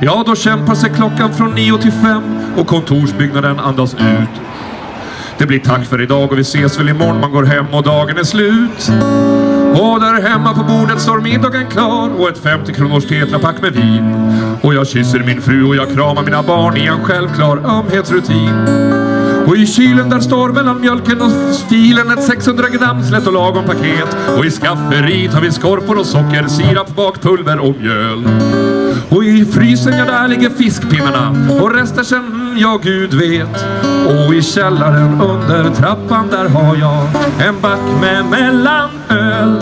Ja, då kämpar sig klockan från nio till fem och kontorsbyggnaden andas ut. Det blir tack för idag och vi ses väl imorgon. Man går hem och dagen är slut. Och där hemma på bordet står middagen klar och ett 50 kronors tetrapack med vin. Och jag kysser min fru och jag kramar mina barn i en självklar ömhetsrutin. Och i kylen där står mellan mjölken och filen ett 600 gram slätt och lagom paket. Och i skafferiet har vi skorpor och socker, sirap, bakpulver och mjöl. Och i frysen, ja där ligger fiskpinnarna och rester sen, ja gud vet. Och i källaren under trappan där har jag en back med mellanöl.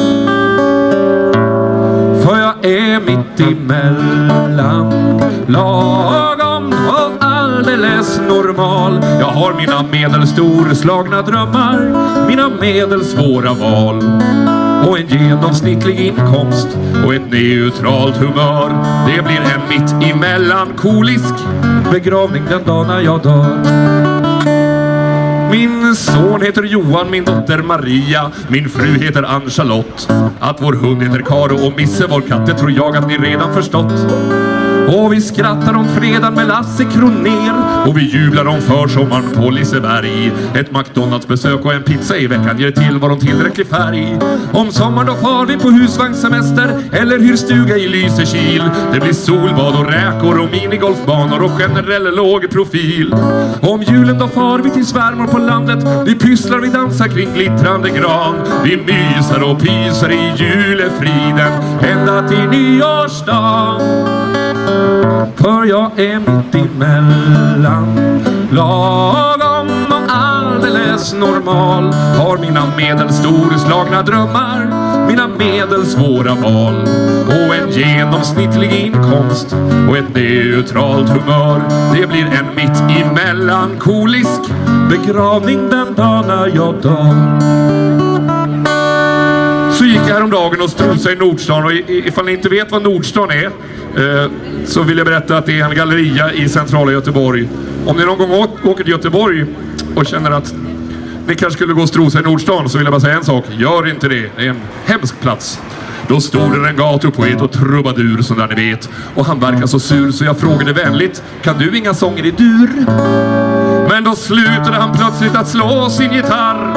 För jag är mitt emellan lagom och alldeles normal. Jag har mina medelstorslagna drömmar, mina medelsvåra val och en genomsnittlig inkomst och ett neutralt humör. Det blir en mitt emellankolisk begravning den dag när jag dör. Min son heter Johan, min dotter Maria, min fru heter Ann-Charlotte. Att vår hund heter Karo och Misse vår katt, det tror jag att ni redan förstått. Och vi skrattar om fredag med Lasse Kroner och vi jublar om försommaren på Liseberg. Ett McDonalds-besök och en pizza i veckan ger tillvaron tillräcklig färg. Om sommaren då far vi på husvagnssemester eller hyr stuga i Lysekil. Det blir solbad och räkor och minigolfbanor och generell låg profil. Om julen då far vi till svärmor på landet. Vi pysslar, vi dansar kring glittrande gran. Vi myser och pyser i julefriden ända till nyårsdagen. För jag är mitt emellan. Lagom och alldeles normal Har mina medelstorslagna drömmar Mina medelsvåra val. Och en genomsnittlig inkomst Och ett neutralt humör Det blir en mitt emellankolisk Begravning den dag när jag dör så gick jag häromdagen och strosade i Nordstan och ifall ni inte vet vad Nordstan är Eh, så vill jag berätta att det är en galleria i centrala Göteborg. Om ni någon gång åker till Göteborg och känner att ni kanske skulle gå och strosa i Nordstan så vill jag bara säga en sak. Gör inte det. Det är en hemsk plats. Då stod det en gatupoet och trubadur som där ni vet. Och han verkar så sur så jag frågade vänligt. Kan du inga sånger i dur? Men då slutade han plötsligt att slå sin gitarr.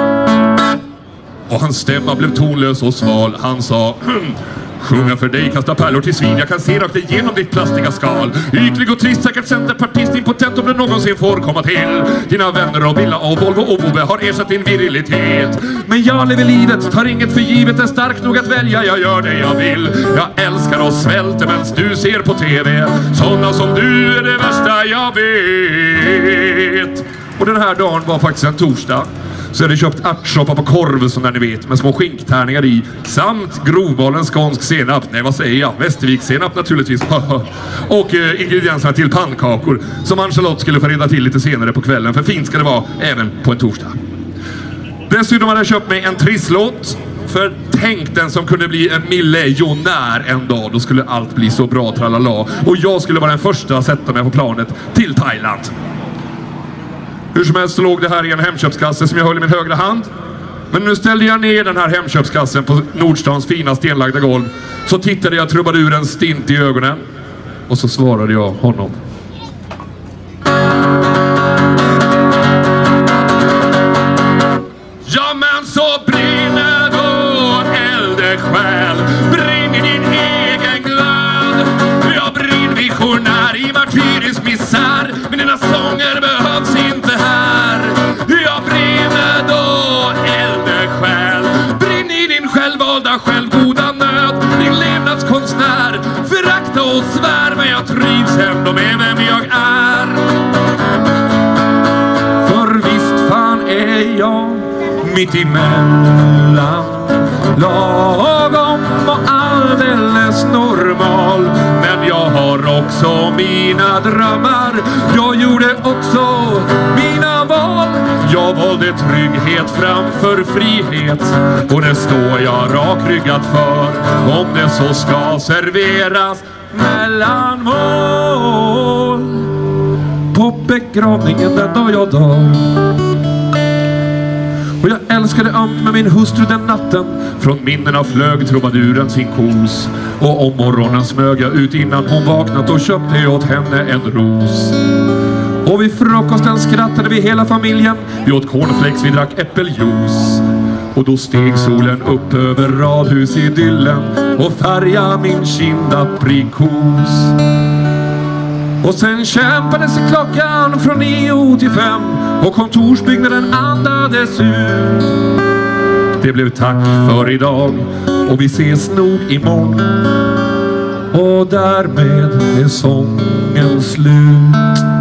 Och hans stämma blev tonlös och sval. Han sa hm, Sjunga för dig, kasta pärlor till svin. Jag kan se rakt igenom ditt plastiga skal. Ytlig och trist, säkert centerpartist Impotent om du någonsin får komma till. Dina vänner och Villa och Volvo och Bove Har ersatt din virilitet. Men jag lever livet, tar inget för givet. Är stark nog att välja, jag gör det jag vill. Jag älskar och svälter medan du ser på TV Såna som du är det värsta jag vet. Och den här dagen var faktiskt en torsdag så jag hade köpt ärtsoppa på korv som ni vet med små skinktärningar i samt grovmalen skånsk senap. Nej, vad säger jag? Västervikssenap naturligtvis. och eh, ingredienserna till pannkakor som Ann-Charlotte skulle få reda till lite senare på kvällen. För fint ska det vara även på en torsdag. Dessutom hade jag köpt mig en trisslott. För tänk den som kunde bli en miljonär en dag. Då skulle allt bli så bra, tralala. Och jag skulle vara den första att sätta mig på planet till Thailand. Hur som helst så låg det här i en Hemköpskasse som jag höll i min högra hand. Men nu ställde jag ner den här Hemköpskassen på Nordstans fina stenlagda golv. Så tittade jag trubaduren stint i ögonen. Och så svarade jag honom. Jag brinner då eldsjäl. Brinn i din självvalda självgoda nöd. Din levnadskonstnär Förakta och svär. Men jag trivs ändå med vem jag är. För visst fan är jag mitt emellan Lagom och alldeles normal. Men jag har också mina drömmar. Jag gjorde också mina valde trygghet framför frihet. Och det står jag rakryggat för. Om det så ska serveras mellanmål. På begravningen den dag jag dör och jag älskade ömt med min hustru den natten. Från minnena flög trubaduren sin kos. Och om morgonen smög jag ut innan hon vaknat och köpte jag åt henne en ros. Och vid frukosten skrattade vi hela familjen. Vi åt cornflakes, vi drack äppeljuice. Och då steg solen upp över radhusidyllen och färga min kind aprikos. Och sen kämpade sig klockan från nio till fem och kontorsbyggnaden andades ut. Det blev tack för idag och vi ses nog imorgon. Och därmed är sången slut.